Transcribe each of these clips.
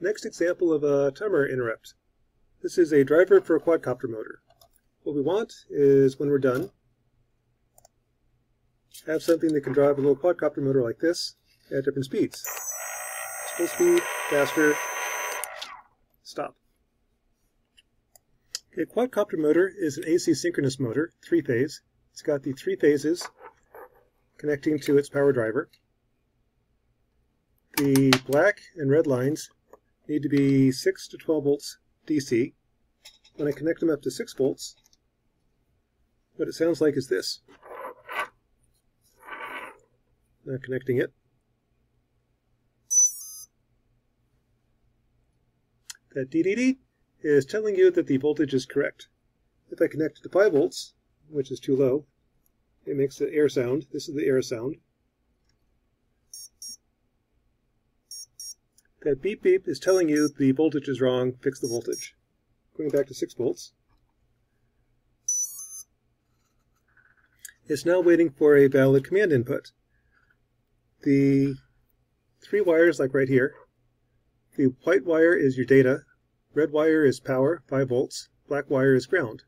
Next example of a timer interrupt. This is a driver for a quadcopter motor. What we want is, when we're done, have something that can drive a little quadcopter motor like this at different speeds. Full speed, faster, stop. A quadcopter motor is an AC synchronous motor, three-phase. It's got the three phases connecting to its power driver. The black and red lines need to be 6 to 12 volts DC. When I connect them up to 6 volts, what it sounds like is this. Now connecting it. That DDD is telling you that the voltage is correct. If I connect to 5 volts, which is too low, it makes the air sound. This is the air sound. That beep beep is telling you the voltage is wrong, fix the voltage. Going back to 6 volts. It's now waiting for a valid command input. The three wires, like right here, the white wire is your data, red wire is power, 5 volts, black wire is ground.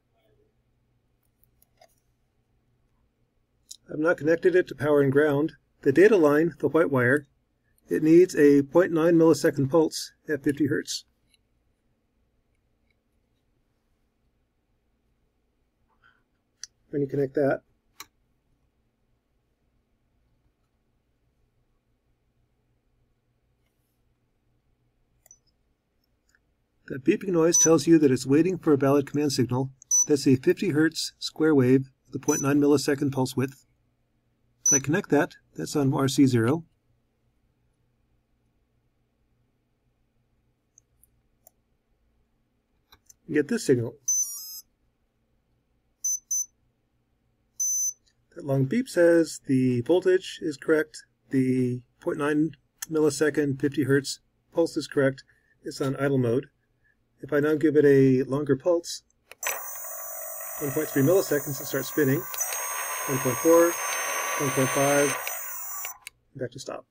I've not connected it to power and ground. The data line, the white wire, it needs a 0.9 millisecond pulse at 50 hertz. When you connect that, That beeping noise tells you that it's waiting for a valid command signal. That's a 50 hertz square wave with a 0.9 millisecond pulse width. If I connect that, that's on RC0. Get this signal. That long beep says the voltage is correct, the 0.9 millisecond 50 hertz pulse is correct, it's on idle mode. If I now give it a longer pulse, 1.3 milliseconds, it starts spinning, 1.4, 1.5, back to stop.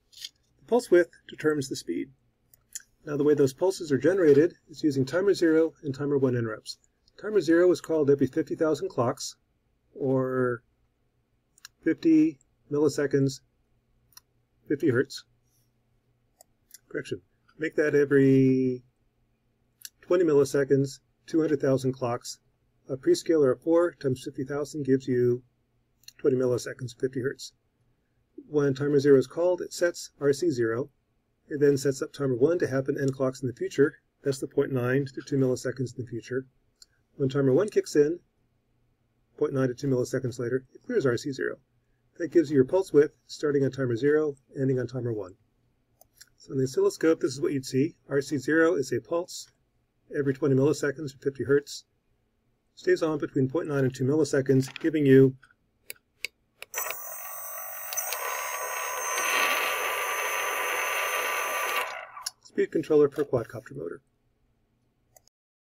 The pulse width determines the speed. Now the way those pulses are generated is using timer 0 and timer 1 interrupts. Timer 0 is called every 50,000 clocks, or 50 milliseconds, 50 hertz. Correction. Make that every 20 milliseconds, 200,000 clocks. A prescaler of 4 times 50,000 gives you 20 milliseconds, 50 hertz. When timer 0 is called, it sets RC0. It then sets up timer 1 to happen n clocks in the future. That's the 0.9 to 2 milliseconds in the future. When timer 1 kicks in, 0.9 to 2 milliseconds later, it clears RC0. That gives you your pulse width starting on timer 0, ending on timer 1. So in the oscilloscope, this is what you'd see. RC0 is a pulse every 20 milliseconds or 50 hertz. Stays on between 0.9 and 2 milliseconds, giving you speed controller per quadcopter motor.